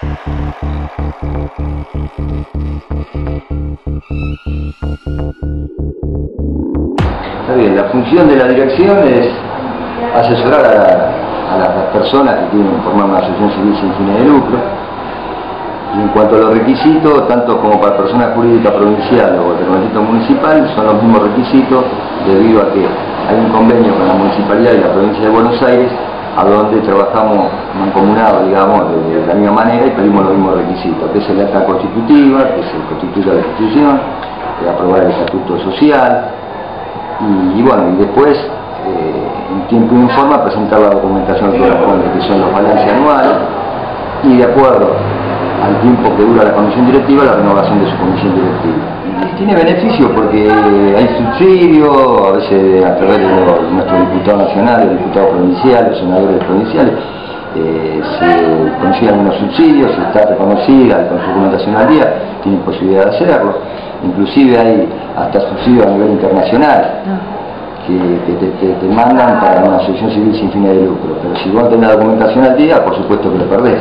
Está bien, la función de la dirección es asesorar a, las personas que quieren formar una asociación civil sin fines de lucro. En cuanto a los requisitos, tanto como para personas jurídicas provincial o de municipal, son los mismos requisitos debido a que hay un convenio con la municipalidad y la provincia de Buenos Aires a donde trabajamos mancomunados, digamos, de, la misma manera y pedimos los mismos requisitos, que es el acta constitutiva, que se constituya la institución, aprobar el estatuto social, y, bueno, y después, eh, en tiempo y forma, presentar la documentación que corresponde, que son los balances anuales, y de acuerdo al tiempo que dura la comisión directiva, la renovación de su comisión directiva. Tiene beneficio porque hay subsidios, a veces a través de nuestros diputados nacionales, diputados provinciales, senadores provinciales, eh, se consiguen algunos subsidios, está reconocida con su documentación al día, tiene posibilidad de hacerlo. Inclusive hay hasta subsidios a nivel internacional que, te, mandan para una asociación civil sin fines de lucro. Pero si vos tenés la documentación al día, por supuesto que lo perdés.